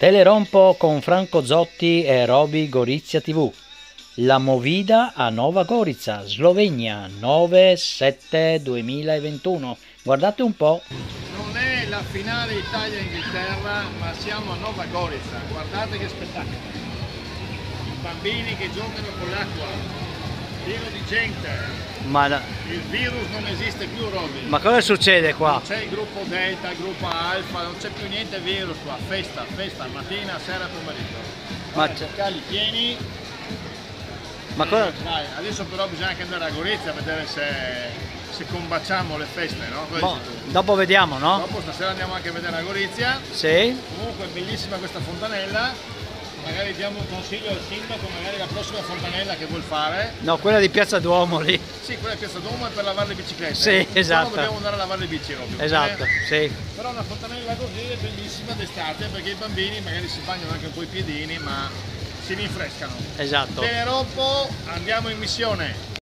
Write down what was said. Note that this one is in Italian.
Telerompo con Franco Zotti e Roby Gorizia TV. La Movida a Nova Gorica, Slovenia, 9-7-2021. Guardate un po'. Non è la finale Italia-Inghilterra, ma siamo a Nova Gorica. Guardate che spettacolo. I bambini che giocano con l'acqua, pieno di gente. Ma, Il virus non esiste più, Roby. ma cosa succede qua? Non c'è il gruppo Delta, il gruppo Alfa, non c'è più niente virus qua. Festa, festa, mattina, sera, pomeriggio. Ma locali pieni. Ma cosa... Dai, adesso però bisogna anche andare a Gorizia a vedere se, se combaciamo le feste, no? Boh, dopo vediamo, no? Dopo stasera andiamo anche a vedere a Gorizia. Sì? Comunque è bellissima questa fontanella. Magari diamo un consiglio al sindaco, magari la prossima fontanella che vuol fare. No, quella di Piazza Duomo lì. Sì, quella è Piazza Duomo è per lavare le biciclette. Sì, esatto. dobbiamo andare a lavare le bici, va Esatto, bene? sì. Però una fontanella così è bellissima d'estate perché i bambini magari si bagnano anche un po' i piedini ma si rinfrescano. Esatto. Teneroppo, andiamo in missione.